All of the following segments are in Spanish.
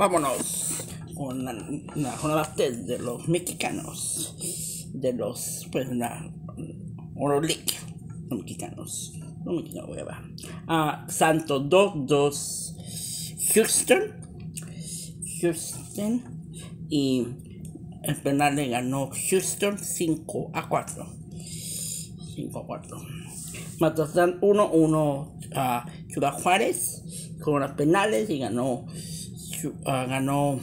vámonos con la, la jornada de los mexicanos, de los, pues, la Oro League, los mexicanos, los mexicanos, hueva. Ah, Santos 2-2, Houston, Houston, y el penal le ganó Houston 5 a 4. 5 a 4. Mazatlán 1-1 a Ciudad Juárez con las penales y ganó uh, ganó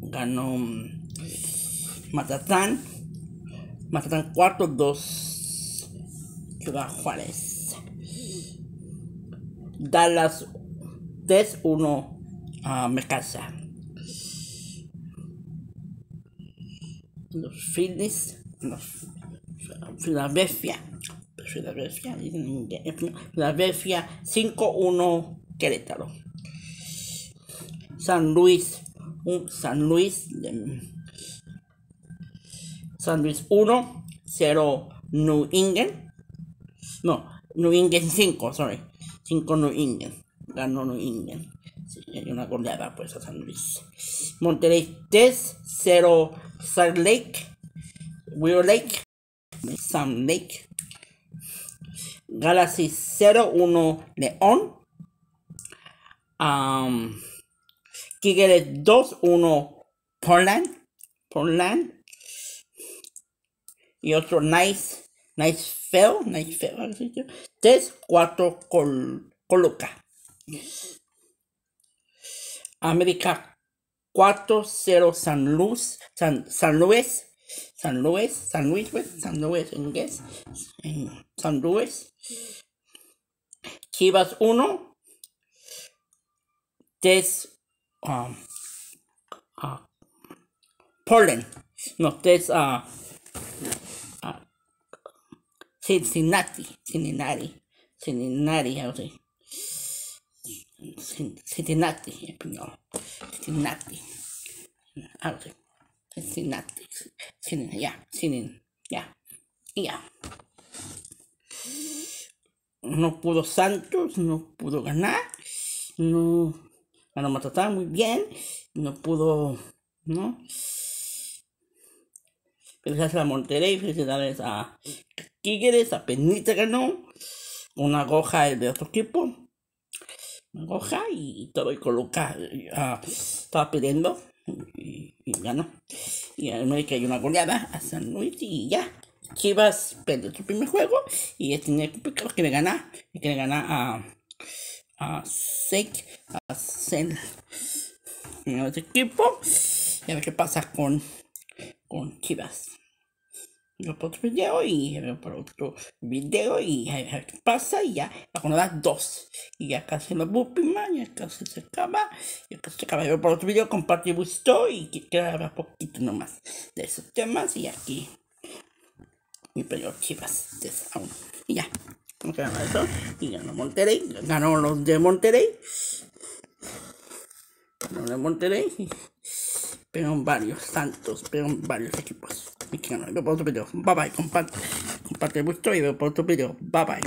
ganó Mazatlán. Mazatlán 4-2 Ciudad Juárez. Dallas 3-1 a Mecasa los Phillies los Filadelfia Filadelfia Filadelfia 5-1 Querétaro San Luis un San Luis San Luis 1 0 New England no New England 5 sorry 5 New England ganó New England sí, hay una goleada pues a San Luis Monterrey 3 0 Salt Lake Willow Lake Sam Lake. Galaxy 01 León. Um, Tigres 2-1 Portland. Portland. Y otro Nice. Nice Fell. Nice Fell. 3-4 Col Coluca. América 4-0 San Luis. San, San Luis. San Luis. San Luis. San Luis en inglés. San Luis. Chivas 1. 3 Um, uh, uh, Portland, no, que es uh, Cincinnati, Cincinnati, Cincinnati, algo así. Cincinnati, en español. Cincinnati. Algo así. Cincinnati. Cincinnati, ya. Cincinnati, ya. Ya. No pudo Santos, no pudo ganar. No ganó Matatán muy bien, no pudo, ¿no? Felicidades a Monterrey, felicidades a Tigres, a Penita ganó, una goja de otro equipo, una goja y todo y coloca, uh, estaba pidiendo y, y ganó. Y hay que hay una goleada a San Luis y ya. Chivas perdió su primer juego y ya tenía que ganar. Y que ganar a a Sek, a Cel, en otro equipo. Y a ver qué pasa con, con Chivas. Yo por otro video y por otro video y a ver qué pasa. Y ya la jornada 2 y ya casi la última ya casi se acaba ya casi se acaba. Yo por otro video compartir gustó y que queda poquito nomás de esos temas. Y aquí mi periodo chivas de y ya de eso y ganó Monterrey ganó los de Monterrey. Ganó de Monterrey pero varios santos pero varios equipos. Y que no, veo por otro video bye bye comparte comparte mucho y veo por otro video bye bye